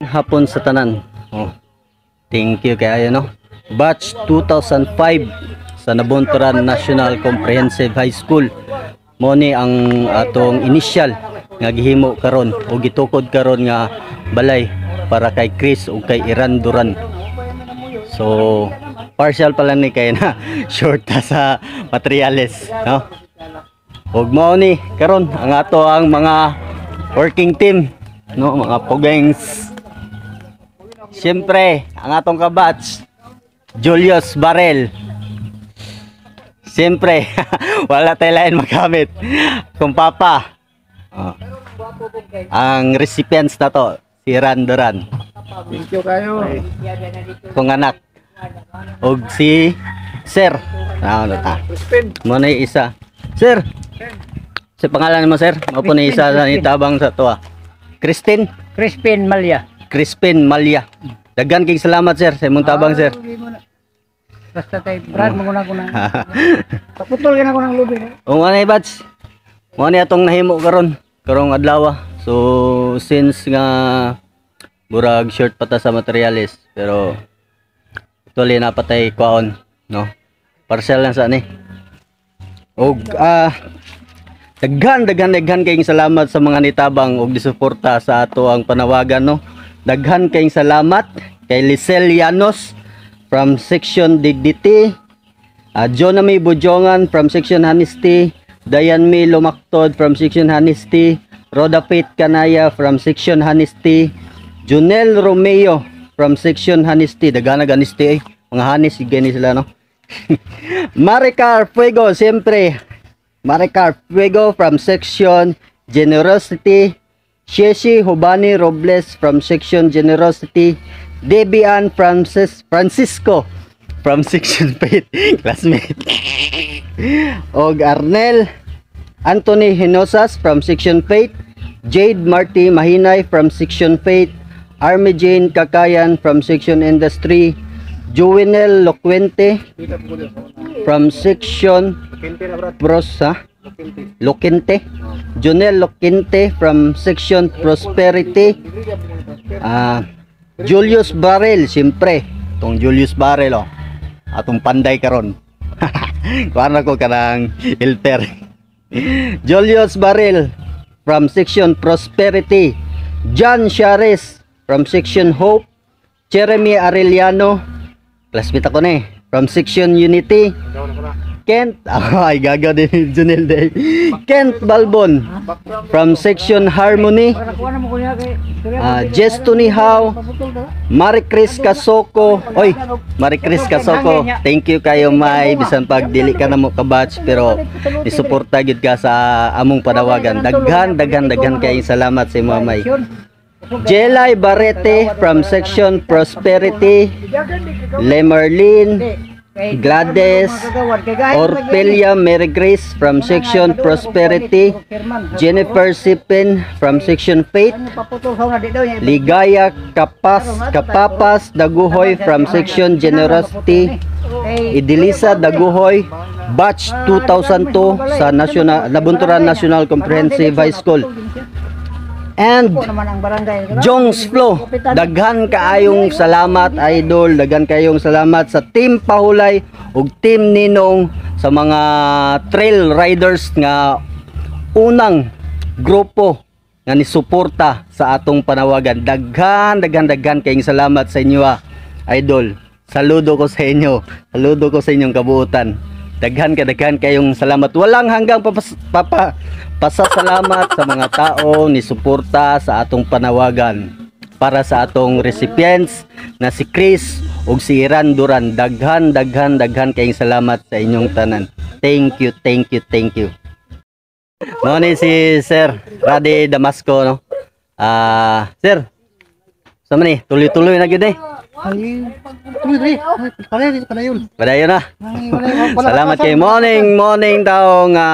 hapon sa tanan. Oh. Thank you kay no. Batch 2005 sa Nabunturan National Comprehensive High School. Mo ni ang atong initial nga gihimo karon o gitukod karon nga balay para kay Chris o kay Iran Duran. So partial pala ni kay na short ta sa materials, no? Ug mao ni karon ang ato ang mga working team, no, mga pugengs. Siyempre, ang atong kabatch, Julius Barel. Siyempre, wala tayo lain magamit. Kung papa, oh, ang recipients na to, si Randoran. Thank you kayo. Kung anak. O si Sir. Ah, ano ta? Crispin. Mo na yung isa. Sir. Si pangalan mo, sir? Mo po na isa sa itabang sa to. ah. Christine. Crispin Malya. Crispin Malya. Daghan kay salamat sir sa imong tabang sir. Basta tayo, Brad, maguna ko na. Paputol ka na ko ng lubi. O ano batch? Mo ni atong nahimo karon karong adlaw. ah. So since nga burag short pa ta sa materials pero actually napatay kwaon no. Parcel lang sa ni. Og ah daghan daghan daghan kayong salamat sa mga nitabang og disuporta sa ato ang panawagan no. Daghan kayong salamat kay Lisel Llanos from section Dignity. Uh, Jonah May Bujongan from Section Honesty, Dayan May Lumaktod from Section Honesty, Roda Faith Kanaya from Section Honesty, Junel Romeo from Section Honesty, dagana honesty eh, mga hanis gani sila no. Maricar Fuego, siyempre, Maricar Fuego from Section Generosity, Sheshi Hubani Robles from Section Generosity, Debian Francis Francisco from Section Faith, classmate. Og Arnel Anthony Hinosas from Section Faith, Jade Marty Mahinay from Section Faith, Army Jane Kakayan from Section Industry, Juvenel Loquente from Section Prosa, Lokente, Junel Lokente from Section Prosperity, ah Julius Barrel, siyempre, tong Julius Barrel, oh, atong panday karon. Kuan ko kanang filter. Julius Barrel from Section Prosperity, John Shares from Section Hope, Jeremy Arellano, classmate ako ni, from Section Unity, Kent, ay gagaw din ni Junel Day. Kent Balbon from Section Harmony, kay... Ah, Jess Tunihaw, ka. Marie Chris Kasoko. Oy, Marie Chris Kasoko. Thank you kayo may bisan pag dili ka na mo kabatch pero isuporta gid ka sa among panawagan. Daghan daghan daghan kay salamat sa imo may. Jelay Barete from Section Prosperity, Lemerlin, Gladys, Orpelia Mary Grace from Section Prosperity, Jennifer Sipin from Section Faith, daw niya. Ligaya Kapas Kapapas Daguhoy from Section Generosity. Idilisa Daguhoy Batch 2002 sa National Nabunturan National Comprehensive High School and. Jongs Flo daghan kaayong salamat idol. Daghan kayong salamat sa team Pahulay ug team Ninong sa mga trail riders nga unang grupo nga nisuporta sa atong panawagan. Daghan daghan daghan kayong salamat sa inyo ah, idol. Saludo ko sa inyo. Saludo ko sa inyong kabuutan daghan ka daghan kayong salamat. Walang hanggang papas, papa pasasalamat sa mga tao ni suporta sa atong panawagan. Para sa atong recipients na si Chris ug si Iran Duran daghan daghan daghan kayong salamat sa inyong tanan. Thank you thank you thank you. No ni si Sir Radi Damasco no? Ah sir Sama ni, tuloy-tuloy na gyud eh. Ay, tuloy wala- wala- Salamat kay morning, morning daw nga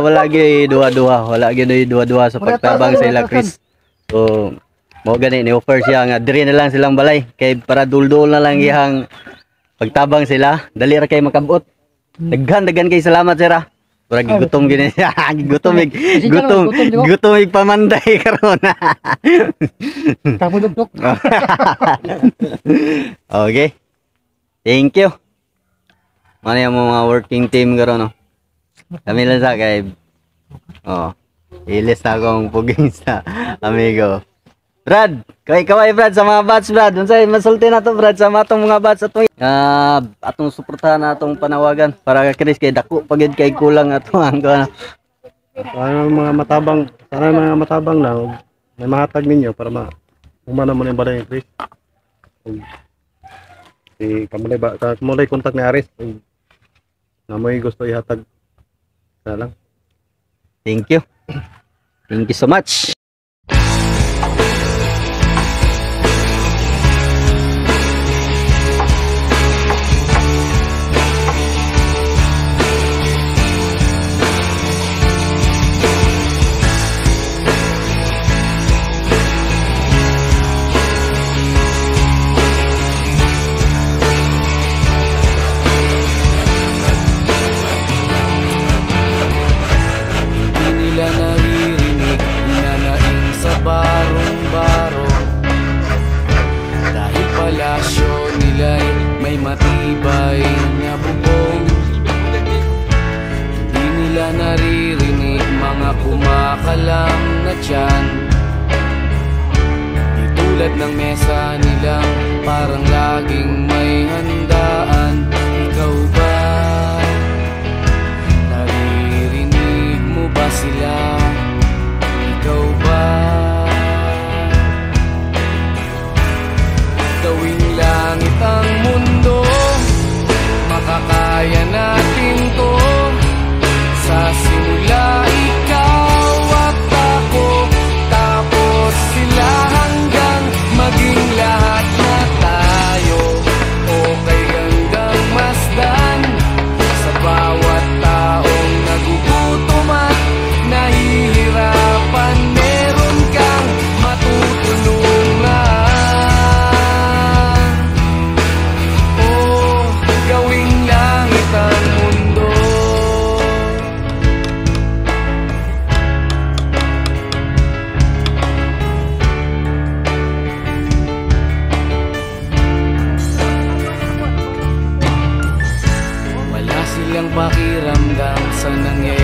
wala gyud duha-duha, wala gyud duha-duha sa pagtabang sa ila Chris. So mo gani ni offer siya nga diri na lang silang balay kay para duldul na lang iyang pagtabang sila. Dali ra kay makabot. Daghan daghan kay salamat sir. ah. Murag gutom gini siya. gutom ig gutom gutom, ig pamanday karon. Kapudok-dok. okay. Thank you. Ano yung mga working team karon no? Kami lang sa kay Oh. Ilis na akong puging sa amigo. Brad, kay kaway Brad sa mga bats Brad. Unsay masulti na to Brad sa matong mga bats atong ah atong suportahan na atong panawagan para ka Chris kay dako pagid kay kulang ato ang. Sana mga matabang, sana mga matabang na may mahatag ninyo para ma umana mo yung balay ni Chris. Ug si kamulay ba ka kamulay kontak ni Aris ug na mo'y gusto ihatag. Sana lang. Thank you. Thank you so much. May matibay na bubong Di nila naririnig mga kumakalam na tiyan. Di tulad ng mesa nilang parang laging may handaan silang pakiramdam sa nangyayaring